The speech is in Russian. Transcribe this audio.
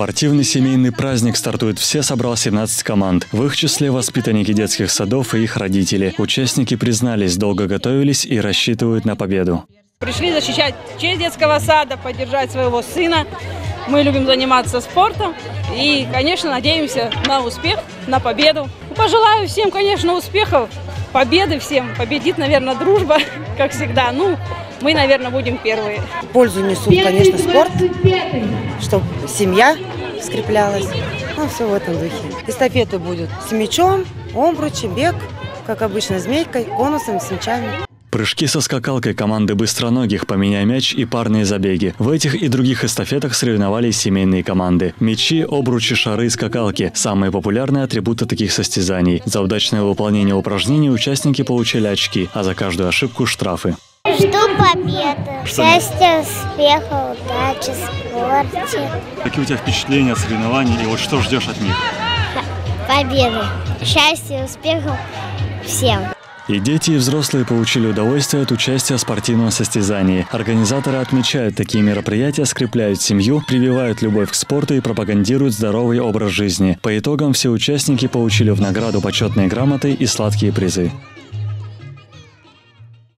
Спортивный семейный праздник стартует все, собрал 17 команд. В их числе воспитанники детских садов и их родители. Участники признались, долго готовились и рассчитывают на победу. Пришли защищать честь детского сада, поддержать своего сына. Мы любим заниматься спортом и, конечно, надеемся на успех, на победу. Пожелаю всем, конечно, успехов, победы всем. Победит, наверное, дружба, как всегда. Ну, мы, наверное, будем первые. Пользу несут, конечно, спорт, чтобы семья скреплялась. Ну, все в этом духе. Эстафеты будут с мячом, обручем, бег, как обычно, змейкой, конусом, с мячами. Прыжки со скакалкой команды быстроногих «Поменяй мяч» и парные забеги. В этих и других эстафетах соревновались семейные команды. Мячи, обручи, шары и скакалки – самые популярные атрибуты таких состязаний. За удачное выполнение упражнений участники получили очки, а за каждую ошибку – штрафы. Жду победы, счастья, успеха, удачи, спорте, Какие у тебя впечатления от соревнований и вот что ждешь от них? победы, счастья, успехов всем. И дети, и взрослые получили удовольствие от участия в спортивном состязании. Организаторы отмечают, такие мероприятия скрепляют семью, прививают любовь к спорту и пропагандируют здоровый образ жизни. По итогам все участники получили в награду почетные грамоты и сладкие призы.